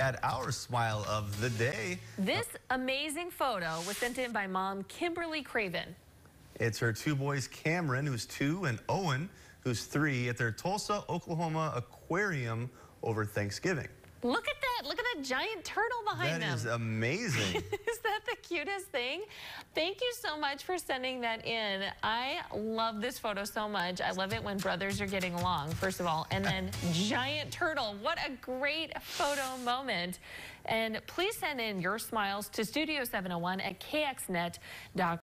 at our smile of the day. This amazing photo was sent in by mom Kimberly Craven. It's her two boys, Cameron, who's two, and Owen, who's three, at their Tulsa, Oklahoma aquarium over Thanksgiving. Look at that. Look at that giant turtle behind That them. is amazing. is that the cutest thing? Thank you so much for sending that in. I love this photo so much. I love it when brothers are getting along, first of all, and then giant turtle. What a great photo moment. And please send in your smiles to studio701 at kxnet.com.